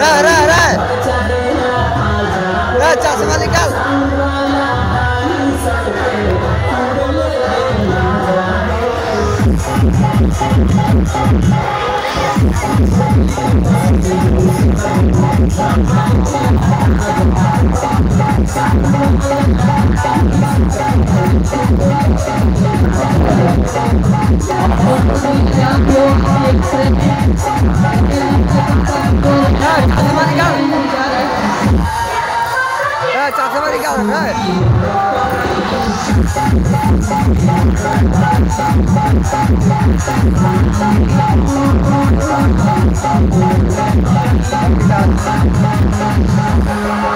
Ra, ra, ra. Ra, cak sekali kal. Hadi bakalım. Evet, hadi bakalım. Evet. Thank